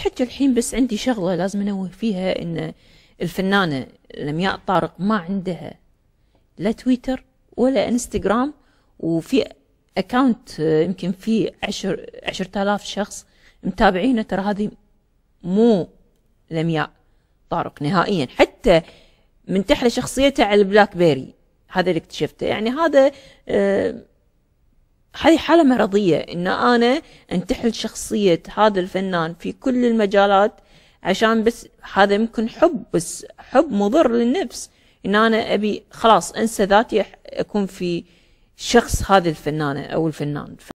تحكي الحين بس عندي شغلة لازم أنوه فيها إن الفنانة لمياء طارق ما عندها لا تويتر ولا إنستغرام وفي account يمكن فيه عشر عشرة آلاف شخص متابعينه ترى هذه مو لمياء طارق نهائيا. حتى من تحلى شخصيته على ال BlackBerry هذا اللي اكتشفته. يعني هذا هذه حالة مرضية إن أنا أنتحل شخصية هذا الفنان في كل المجالات عشان بس هذا يمكن حب بس حب مضر للنفس. إن أنا أبي خلاص أنسى ذاتي أكون في شخص هذه الفنانة أو الفنان.